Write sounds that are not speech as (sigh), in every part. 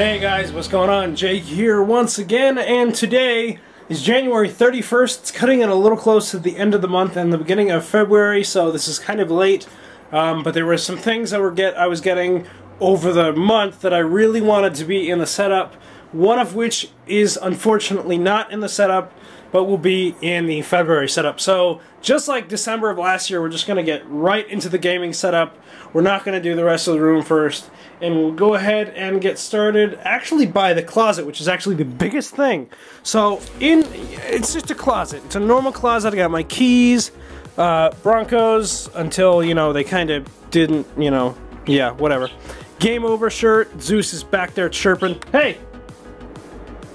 Hey guys, what's going on? Jake here once again, and today is January 31st. It's cutting it a little close to the end of the month and the beginning of February, so this is kind of late. Um, but there were some things that were get I was getting over the month that I really wanted to be in the setup. One of which is unfortunately not in the setup, but we'll be in the February setup. So just like December of last year, we're just going to get right into the gaming setup. We're not going to do the rest of the room first. And we'll go ahead and get started actually by the closet, which is actually the biggest thing. So in, it's just a closet. It's a normal closet. I got my keys, uh, Broncos until, you know, they kind of didn't, you know, yeah, whatever. Game over shirt. Zeus is back there chirping. Hey!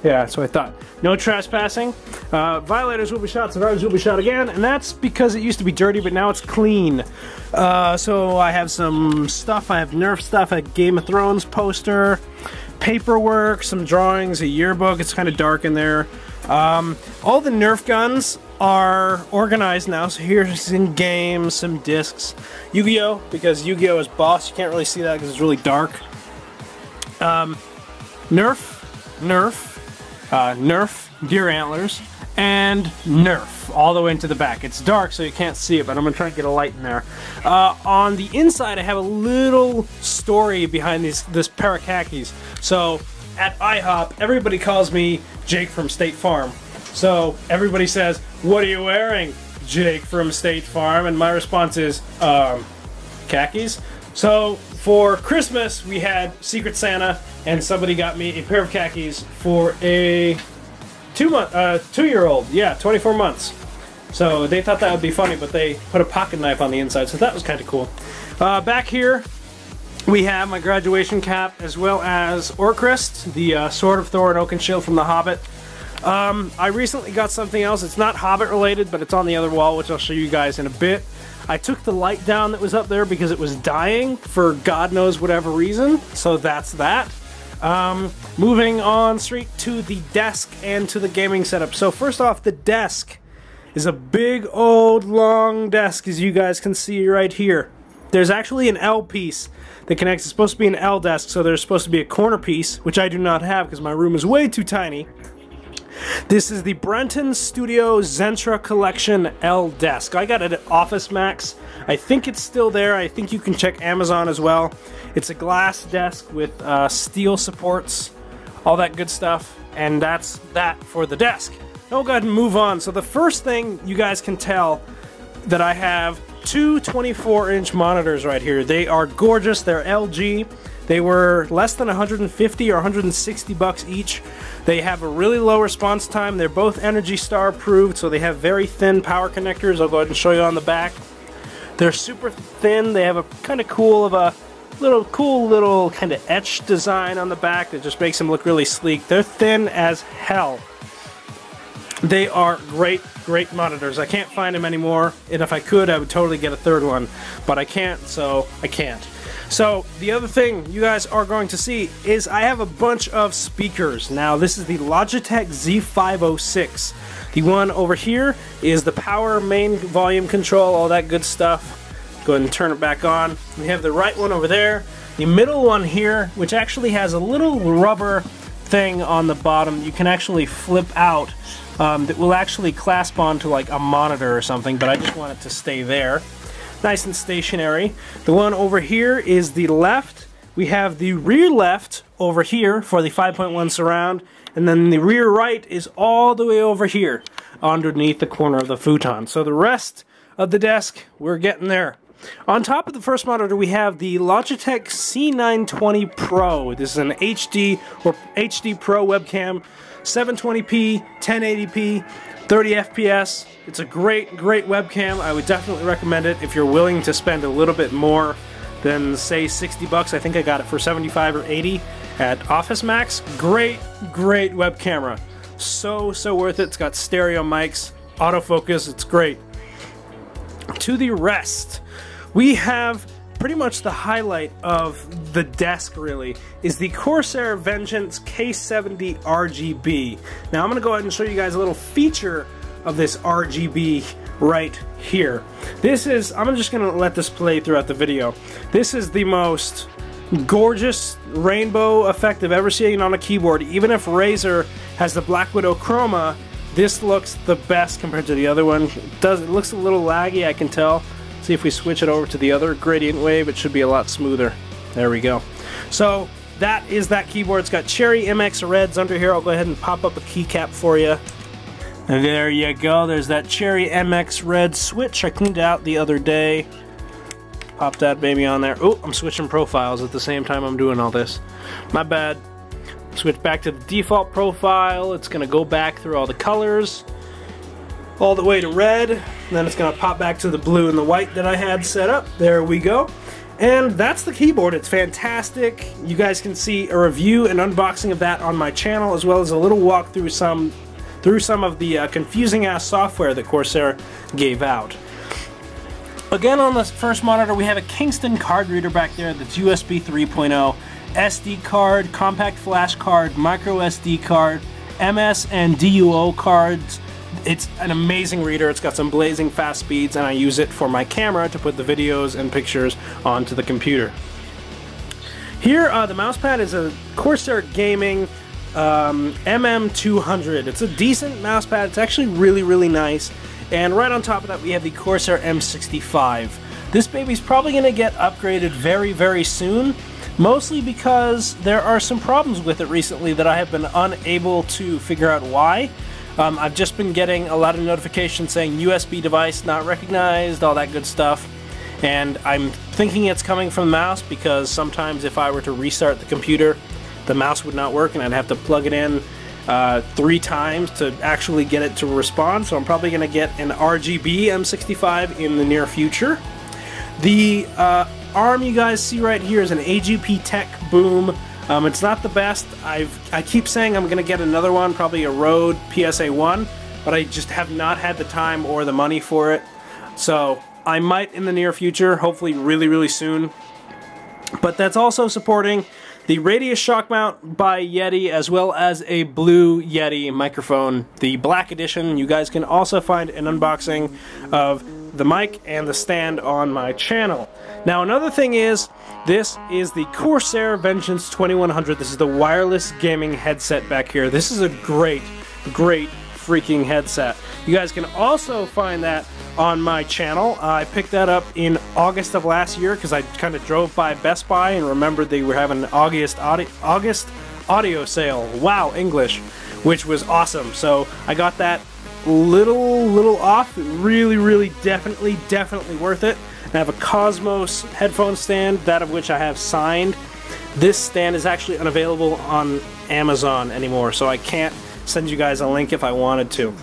Yeah, that's what I thought. No trespassing. Uh, violators will be shot, survivors will be shot again, and that's because it used to be dirty, but now it's clean. Uh, so I have some stuff. I have Nerf stuff, a Game of Thrones poster, paperwork, some drawings, a yearbook. It's kind of dark in there. Um, all the Nerf guns are organized now. So here's in games, some discs. Yu-Gi-Oh! Because Yu-Gi-Oh! is boss. You can't really see that because it's really dark. Um, Nerf, Nerf, uh, Nerf deer antlers, and Nerf all the way into the back. It's dark so you can't see it, but I'm gonna try to get a light in there. Uh, on the inside, I have a little story behind these this pair of khakis. So at IHOP, everybody calls me Jake from State Farm. So everybody says, "What are you wearing?" Jake from State Farm, and my response is, um, khakis. So for Christmas, we had Secret Santa, and somebody got me a pair of khakis for a two month, uh, two year old. Yeah, 24 months. So they thought that would be funny, but they put a pocket knife on the inside, so that was kind of cool. Uh, back here, we have my graduation cap as well as Orcrist, the uh, Sword of Thorin Oakenshield from The Hobbit. Um, I recently got something else. It's not Hobbit related, but it's on the other wall, which I'll show you guys in a bit. I took the light down that was up there because it was dying for God knows whatever reason. So that's that. Um, moving on straight to the desk and to the gaming setup. So first off, the desk is a big old long desk as you guys can see right here. There's actually an L piece that connects. It's supposed to be an L desk, so there's supposed to be a corner piece, which I do not have because my room is way too tiny. This is the Brenton Studio Zentra Collection L desk. I got it at Office Max. I think it's still there. I think you can check Amazon as well. It's a glass desk with uh, steel supports, all that good stuff, and that's that for the desk. Now we'll go ahead and move on. So the first thing you guys can tell that I have two 24 inch monitors right here. They are gorgeous. They're LG. They were less than 150 or 160 bucks each. They have a really low response time. They're both Energy Star approved, so they have very thin power connectors. I'll go ahead and show you on the back. They're super thin. They have a kind of cool of a little cool little kind of etched design on the back that just makes them look really sleek. They're thin as hell. They are great, great monitors. I can't find them anymore, and if I could, I would totally get a third one, but I can't, so I can't. So the other thing you guys are going to see is I have a bunch of speakers. Now this is the Logitech Z506. The one over here is the power main volume control, all that good stuff. Go ahead and turn it back on. We have the right one over there. The middle one here, which actually has a little rubber thing on the bottom you can actually flip out um, that will actually clasp onto like a monitor or something, but I just want it to stay there nice and stationary. The one over here is the left. We have the rear left over here for the 5.1 surround, and then the rear right is all the way over here underneath the corner of the futon. So the rest of the desk, we're getting there. On top of the first monitor, we have the Logitech C920 Pro. This is an HD or HD Pro webcam, 720p, 1080p, 30 FPS. It's a great, great webcam. I would definitely recommend it if you're willing to spend a little bit more than say 60 bucks. I think I got it for 75 or 80 at Office Max. Great, great web camera. So, so worth it. It's got stereo mics, autofocus. It's great. To the rest, we have pretty much the highlight of the desk really is the Corsair Vengeance K70 RGB. Now I'm going to go ahead and show you guys a little feature of this RGB right here. This is, I'm just going to let this play throughout the video. This is the most gorgeous rainbow effect I've ever seen on a keyboard. Even if Razer has the Black Widow Chroma, this looks the best compared to the other one. It does it looks a little laggy, I can tell. See if we switch it over to the other gradient wave, it should be a lot smoother. There we go. So that is that keyboard. It's got Cherry MX Reds under here. I'll go ahead and pop up a keycap for you. And there you go. There's that Cherry MX Red switch I cleaned out the other day. Pop that baby on there. Oh, I'm switching profiles at the same time I'm doing all this. My bad. Switch back to the default profile. It's going to go back through all the colors. All the way to red. Then it's going to pop back to the blue and the white that I had set up. There we go. And that's the keyboard. It's fantastic. You guys can see a review and unboxing of that on my channel, as well as a little walk through some through some of the uh, confusing ass software that Corsair gave out. Again, on the first monitor, we have a Kingston card reader back there that's USB 3.0, SD card, compact flash card, micro SD card, MS and DUO cards. It's an amazing reader. It's got some blazing fast speeds, and I use it for my camera to put the videos and pictures onto the computer. Here, uh, the mousepad is a Corsair Gaming um, MM200. It's a decent mousepad. It's actually really, really nice. And right on top of that, we have the Corsair M65. This baby's probably going to get upgraded very, very soon, mostly because there are some problems with it recently that I have been unable to figure out why. Um, I've just been getting a lot of notifications saying USB device not recognized, all that good stuff. And I'm thinking it's coming from the mouse because sometimes if I were to restart the computer, the mouse would not work and I'd have to plug it in uh, three times to actually get it to respond. So I'm probably going to get an RGB M65 in the near future. The uh, arm you guys see right here is an AGPTek Boom. Um, it's not the best. I've I keep saying I'm going to get another one, probably a Rode PSA 1, but I just have not had the time or the money for it. So I might in the near future, hopefully really, really soon. But that's also supporting the Radius shock mount by Yeti, as well as a blue Yeti microphone, the black edition. You guys can also find an unboxing of the mic and the stand on my channel. Now another thing is, this is the Corsair Vengeance 2100. This is the wireless gaming headset back here. This is a great, great freaking headset. You guys can also find that on my channel. I picked that up in August of last year because I kind of drove by Best Buy and remembered they were having an August August audio sale. Wow, English, which was awesome. So I got that little, little off. Really, really, definitely, definitely worth it. I have a Cosmos headphone stand, that of which I have signed. This stand is actually unavailable on Amazon anymore, so I can't send you guys a link if I wanted to.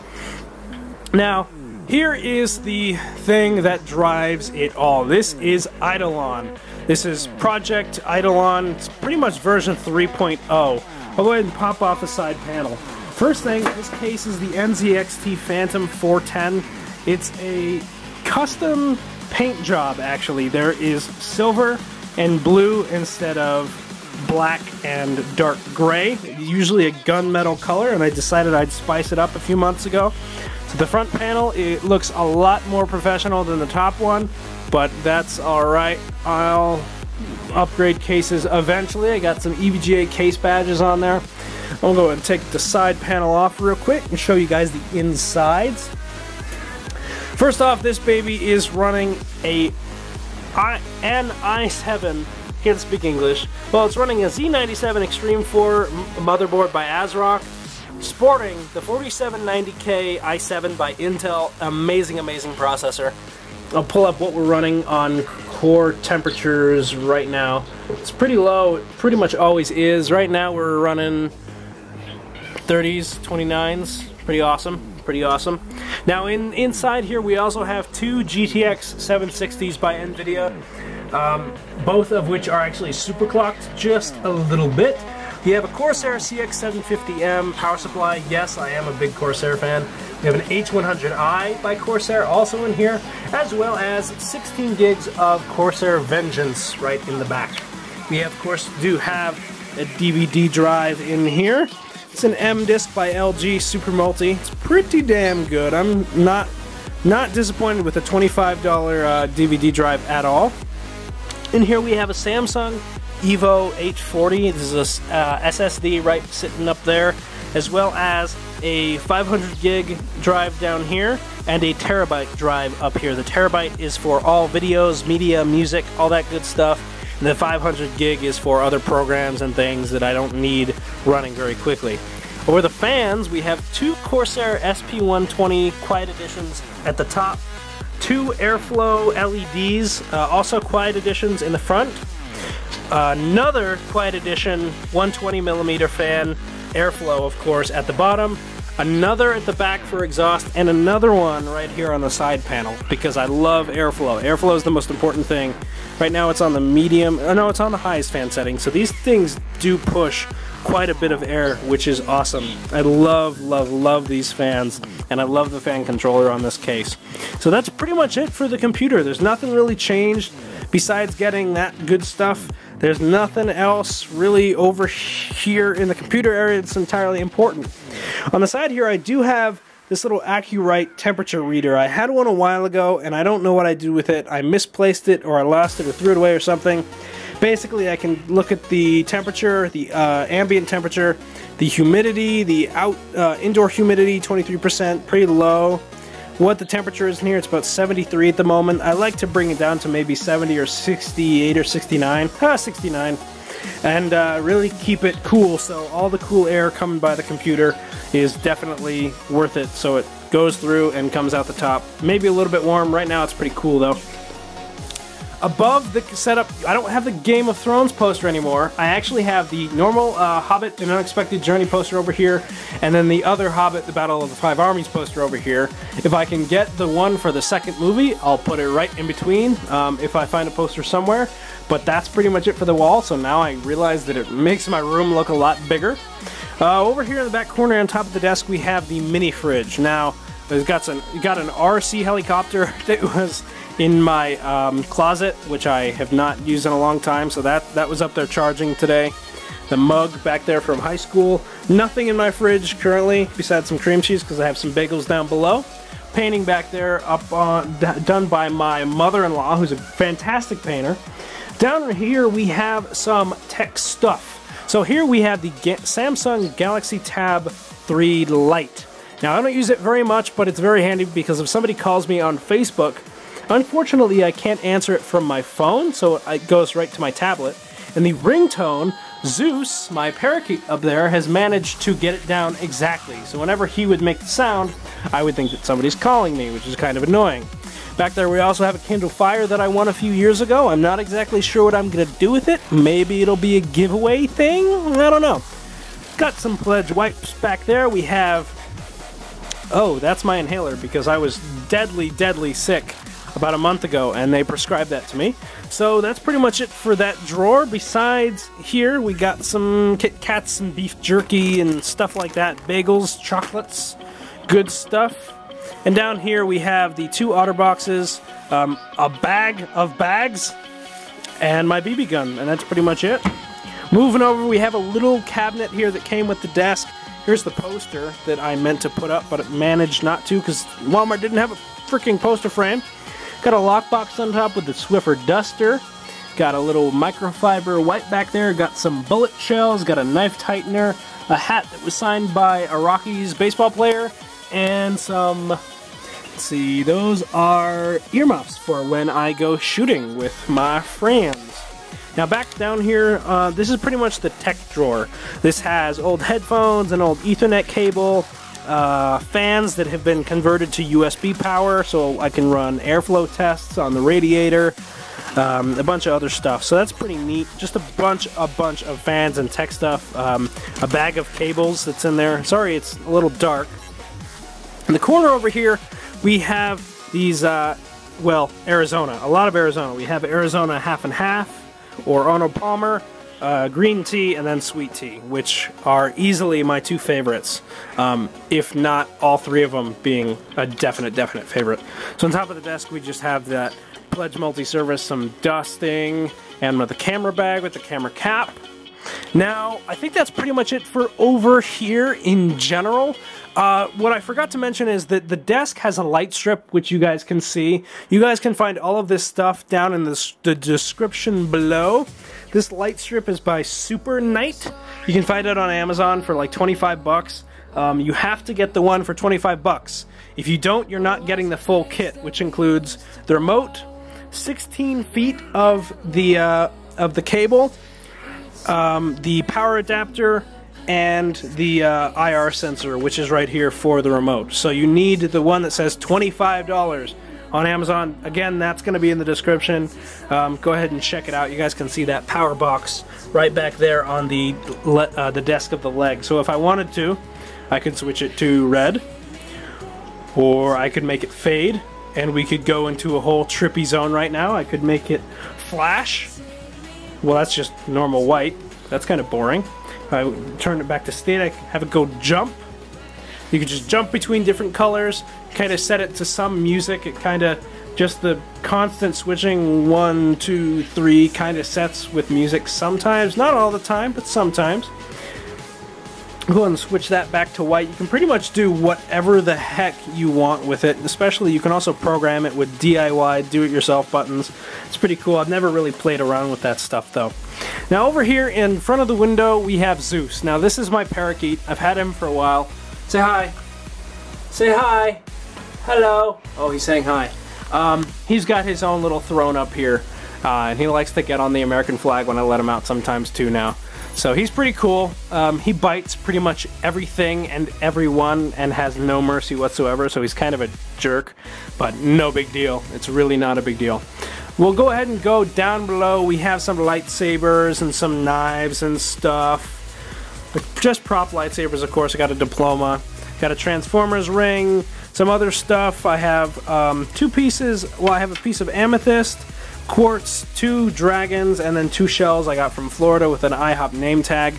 Now, here is the thing that drives it all. This is Eidolon. This is Project Eidolon. It's pretty much version 3.0. I'll go ahead and pop off the side panel. First thing, this case is the NZXT Phantom 410. It's a custom paint job, actually. There is silver and blue instead of black and dark gray, usually a gunmetal color, and I decided I'd spice it up a few months ago. So the front panel, it looks a lot more professional than the top one, but that's alright. I'll upgrade cases eventually. I got some EVGA case badges on there. To go and take the side panel off real quick and show you guys the insides. First off, this baby is running a I an i7 can't speak English. Well, it's running a Z97 Extreme 4 motherboard by ASRock sporting the 4790K i7 by Intel. Amazing, amazing processor. I'll pull up what we're running on core temperatures right now. It's pretty low, it pretty much always is. Right now we're running 30s, 29s, pretty awesome, pretty awesome. Now in inside here we also have two GTX 760s by NVIDIA, um, both of which are actually super clocked just a little bit. You have a Corsair CX750M power supply. Yes, I am a big Corsair fan. We have an H100i by Corsair also in here, as well as 16 gigs of Corsair Vengeance right in the back. We of course do have a DVD drive in here. It's an M disc by LG Super Multi. It's pretty damn good. I'm not not disappointed with a $25 uh, DVD drive at all. In here we have a Samsung Evo 840. This is a uh, SSD right sitting up there, as well as a 500 gig drive down here and a terabyte drive up here. The terabyte is for all videos, media, music, all that good stuff. And the 500 gig is for other programs and things that I don't need running very quickly. Over the fans, we have two Corsair SP120 Quiet Editions at the top, two Airflow LEDs, uh, also Quiet Editions in the front, another Quiet Edition 120 millimeter fan, Airflow of course at the bottom, another at the back for exhaust, and another one right here on the side panel because I love airflow. Airflow is the most important thing. Right now it's on the medium, oh no, it's on the highest fan setting, so these things do push quite a bit of air, which is awesome. I love, love, love these fans, and I love the fan controller on this case. So that's pretty much it for the computer. There's nothing really changed besides getting that good stuff. There's nothing else really over here in the computer area that's entirely important. On the side here, I do have this little AcuRite temperature reader. I had one a while ago, and I don't know what I do with it. I misplaced it, or I lost it, or threw it away, or something basically I can look at the temperature, the uh, ambient temperature, the humidity, the out uh, indoor humidity, 23%, pretty low. What the temperature is in here, it's about 73 at the moment. I like to bring it down to maybe 70 or 68 or 69. (laughs) Ah, 69. And uh, really keep it cool so all the cool air coming by the computer is definitely worth it so it goes through and comes out the top. Maybe a little bit warm. Right now it's pretty cool though. Above the setup, I don't have the Game of Thrones poster anymore. I actually have the normal uh, Hobbit and Unexpected Journey poster over here, and then the other Hobbit The Battle of the Five Armies poster over here. If I can get the one for the second movie, I'll put it right in between um, if I find a poster somewhere. But that's pretty much it for the wall, so now I realize that it makes my room look a lot bigger. Uh, over here in the back corner on top of the desk, we have the mini fridge. Now, it's got, some, got an RC helicopter (laughs) that was in my um, closet, which I have not used in a long time, so that, that was up there charging today. The mug back there from high school. Nothing in my fridge currently besides some cream cheese because I have some bagels down below. Painting back there up on, done by my mother-in-law who's a fantastic painter. Down here we have some tech stuff. So here we have the Ga Samsung Galaxy Tab 3 Lite. Now I don't use it very much, but it's very handy because if somebody calls me on Facebook Unfortunately, I can't answer it from my phone, so it goes right to my tablet. And the ringtone, Zeus, my parakeet up there, has managed to get it down exactly. So whenever he would make the sound, I would think that somebody's calling me, which is kind of annoying. Back there we also have a Kindle Fire that I won a few years ago. I'm not exactly sure what I'm going to do with it. Maybe it'll be a giveaway thing? I don't know. Got some pledge wipes back there. We have... Oh, that's my inhaler because I was deadly, deadly sick about a month ago, and they prescribed that to me. So that's pretty much it for that drawer. Besides here, we got some Kit Kats and beef jerky and stuff like that, bagels, chocolates, good stuff. And down here we have the two otter boxes, um, a bag of bags, and my BB gun, and that's pretty much it. Moving over, we have a little cabinet here that came with the desk. Here's the poster that I meant to put up, but it managed not to because Walmart didn't have a freaking poster frame. Got a lockbox on top with the Swiffer Duster. Got a little microfiber wipe back there. Got some bullet shells. Got a knife tightener. A hat that was signed by a Rockies baseball player. And some, let's see, those are earmuffs for when I go shooting with my friends. Now back down here, uh, this is pretty much the tech drawer. This has old headphones, an old ethernet cable, uh, fans that have been converted to USB power so I can run airflow tests on the radiator, um, a bunch of other stuff. So that's pretty neat. Just a bunch, a bunch of fans and tech stuff. Um, a bag of cables that's in there. Sorry, it's a little dark. In the corner over here, we have these, uh, well, Arizona. A lot of Arizona. We have Arizona half and half, or Arnold Palmer, uh, green tea and then sweet tea, which are easily my two favorites, um, if not all three of them being a definite, definite favorite. So on top of the desk, we just have that Pledge multi-service, some dusting, and with the camera bag with the camera cap. Now, I think that's pretty much it for over here in general. Uh, what I forgot to mention is that the desk has a light strip, which you guys can see. You guys can find all of this stuff down in the, the description below. This light strip is by SUPERNIGHT. You can find it on Amazon for like 25 bucks. Um, you have to get the one for 25 bucks. If you don't, you're not getting the full kit, which includes the remote, 16 feet of the uh, of the cable, um, the power adapter, and the uh, IR sensor, which is right here for the remote. So you need the one that says $25 on Amazon. Again, that's going to be in the description. Um, go ahead and check it out. You guys can see that power box right back there on the uh, the desk of the leg. So if I wanted to, I could switch it to red, or I could make it fade, and we could go into a whole trippy zone right now. I could make it flash. Well, that's just normal white. That's kind of boring. If I turn it back to state, I have it go jump. You could just jump between different colors, kind of set it to some music. It kind of just the constant switching one, two, three kind of sets with music sometimes. Not all the time, but sometimes. Go ahead and switch that back to white. You can pretty much do whatever the heck you want with it. Especially, you can also program it with DIY, do-it-yourself buttons. It's pretty cool. I've never really played around with that stuff, though. Now, over here in front of the window, we have Zeus. Now, this is my parakeet. I've had him for a while. Say hi. Say hi. Hello. Oh, he's saying hi. Um, he's got his own little throne up here, uh, and he likes to get on the American flag when I let him out sometimes too now. So he's pretty cool. Um, he bites pretty much everything and everyone and has no mercy whatsoever, so he's kind of a jerk, but no big deal. It's really not a big deal. We'll go ahead and go down below. We have some lightsabers and some knives and stuff just prop lightsabers, of course. I got a diploma, got a Transformers ring, some other stuff. I have um, two pieces. Well, I have a piece of amethyst, quartz, two dragons, and then two shells I got from Florida with an IHOP name tag.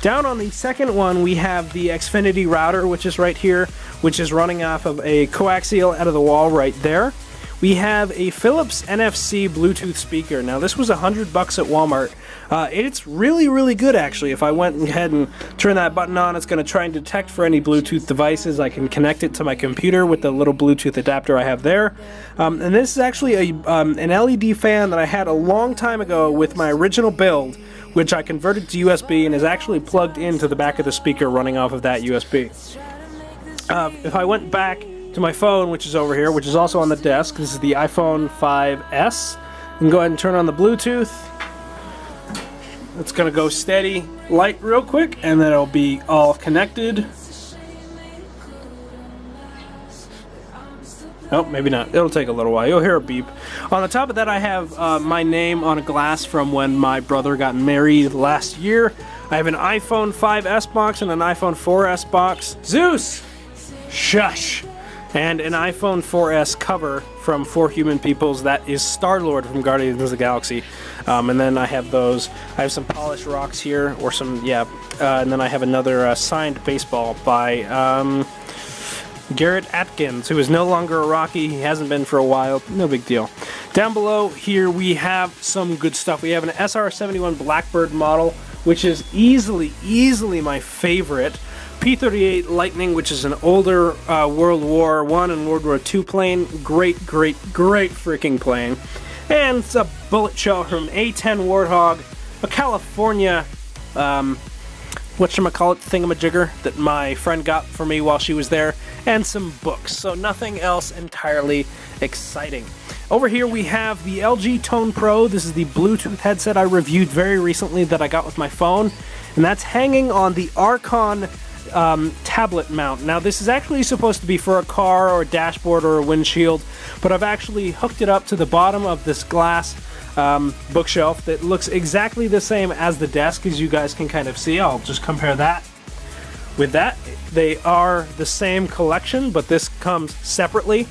Down on the second one, we have the Xfinity router, which is right here, which is running off of a coaxial out of the wall right there. We have a Philips NFC Bluetooth speaker. Now, this was a hundred bucks at Walmart. Uh, it's really, really good actually. If I went ahead and turn that button on, it's going to try and detect for any Bluetooth devices. I can connect it to my computer with the little Bluetooth adapter I have there. Um, and this is actually a, um, an LED fan that I had a long time ago with my original build, which I converted to USB and is actually plugged into the back of the speaker running off of that USB. Uh, if I went back to my phone, which is over here, which is also on the desk, this is the iPhone 5S. You can go ahead and turn on the Bluetooth. It's to go steady light real quick and then it'll be all connected. Oh, maybe not. It'll take a little while. You'll hear a beep. On the top of that, I have uh, my name on a glass from when my brother got married last year. I have an iPhone 5S box and an iPhone 4S box. Zeus! Shush! And an iPhone 4S cover from Four Human Peoples that is Star-Lord from Guardians of the Galaxy. Um, and then I have those, I have some polished rocks here, or some, yeah, uh, and then I have another uh, signed baseball by um, Garrett Atkins, who is no longer a Rocky. He hasn't been for a while. No big deal. Down below here we have some good stuff. We have an SR-71 Blackbird model, which is easily, easily my favorite. P-38 Lightning, which is an older uh, World War One and World War II plane. Great, great, great freaking plane. And it's a bullet shell from A-10 Warthog, a California, um, whatchamacallit thingamajigger that my friend got for me while she was there, and some books. So nothing else entirely exciting. Over here we have the LG Tone Pro. This is the Bluetooth headset I reviewed very recently that I got with my phone. And that's hanging on the Arkon um, tablet mount. Now this is actually supposed to be for a car or a dashboard or a windshield, but I've actually hooked it up to the bottom of this glass um, bookshelf that looks exactly the same as the desk as you guys can kind of see. I'll just compare that with that. They are the same collection, but this comes separately.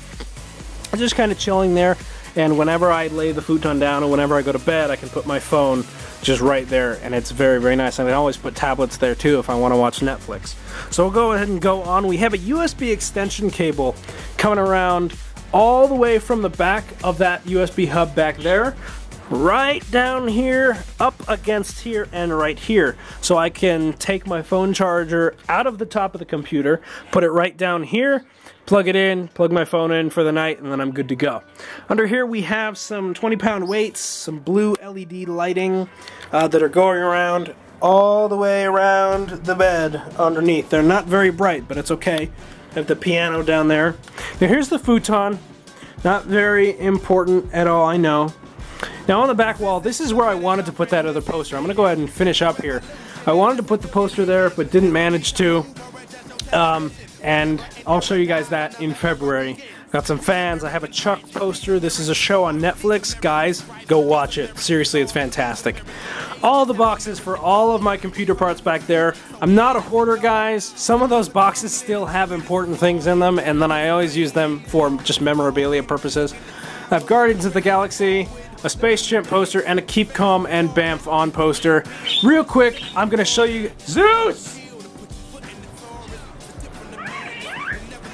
I'm just kind of chilling there, and whenever I lay the futon down or whenever I go to bed, I can put my phone just right there and it's very very nice. And I always put tablets there too if I want to watch Netflix. So we'll go ahead and go on. We have a USB extension cable coming around all the way from the back of that USB hub back there right down here, up against here, and right here. So I can take my phone charger out of the top of the computer, put it right down here, plug it in, plug my phone in for the night, and then I'm good to go. Under here we have some 20 pound weights, some blue LED lighting uh, that are going around all the way around the bed underneath. They're not very bright, but it's okay. I have the piano down there. Now here's the futon. Not very important at all, I know. Now on the back wall, this is where I wanted to put that other poster. I'm to go ahead and finish up here. I wanted to put the poster there, but didn't manage to. Um, and I'll show you guys that in February. Got some fans. I have a Chuck poster. This is a show on Netflix. Guys, go watch it. Seriously, it's fantastic. All the boxes for all of my computer parts back there. I'm not a hoarder, guys. Some of those boxes still have important things in them, and then I always use them for just memorabilia purposes. I have Guardians of the Galaxy, a Space Chimp poster, and a Keep Calm and Banff on poster. Real quick, I'm to show you Zeus!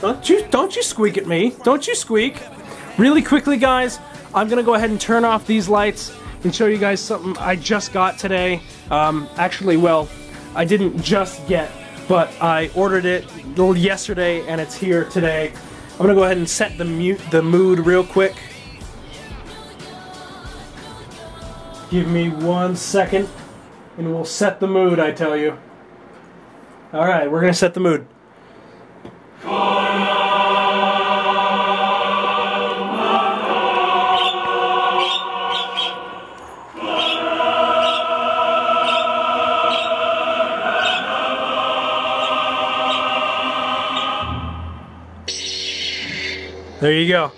Don't you don't you squeak at me. Don't you squeak. Really quickly, guys, I'm gonna go ahead and turn off these lights and show you guys something I just got today. Um, actually, well, I didn't just get, but I ordered it yesterday and it's here today. I'm gonna go ahead and set the mute the mood real quick. Give me one second and we'll set the mood, I tell you. Alright, we're gonna set the mood. There you go.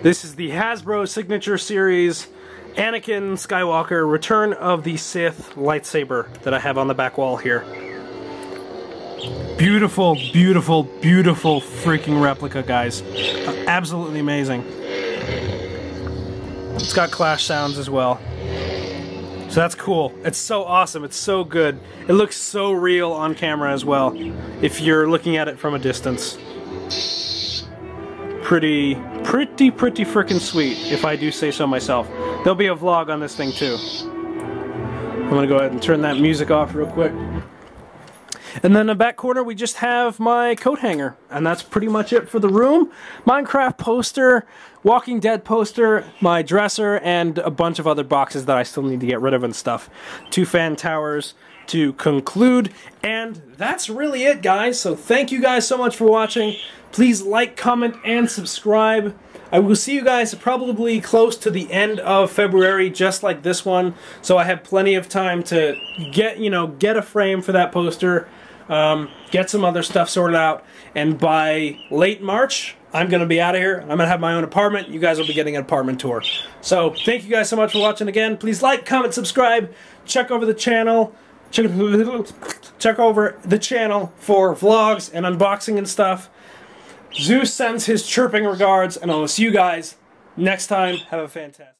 This is the Hasbro Signature Series Anakin Skywalker Return of the Sith lightsaber that I have on the back wall here. Beautiful, beautiful, beautiful freaking replica, guys. Absolutely amazing. It's got clash sounds as well. So that's cool. It's so awesome. It's so good. It looks so real on camera as well, if you're looking at it from a distance. Pretty, pretty, pretty freaking sweet, if I do say so myself. There'll be a vlog on this thing too. I'm gonna go ahead and turn that music off real quick. And then in the back corner, we just have my coat hanger. And that's pretty much it for the room. Minecraft poster, Walking Dead poster, my dresser, and a bunch of other boxes that I still need to get rid of and stuff. Two fan towers to conclude. And that's really it, guys. So thank you guys so much for watching. Please like, comment, and subscribe. I will see you guys probably close to the end of February, just like this one. So I have plenty of time to get, you know, get a frame for that poster, um, get some other stuff sorted out, and by late March, I'm going to be out of here. I'm going to have my own apartment. You guys will be getting an apartment tour. So thank you guys so much for watching again. Please like, comment, subscribe, check over the channel. Check, check over the channel for vlogs and unboxing and stuff. Zeus sends his chirping regards, and I'll see you guys next time. Have a fantastic